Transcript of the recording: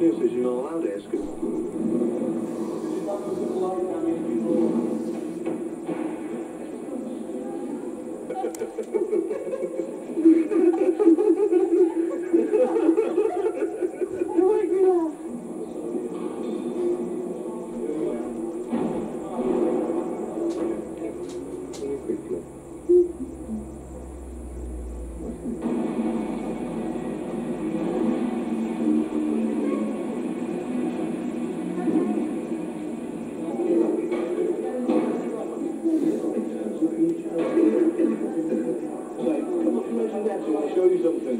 Nem sei se não há desca. Ladies I'll show you something.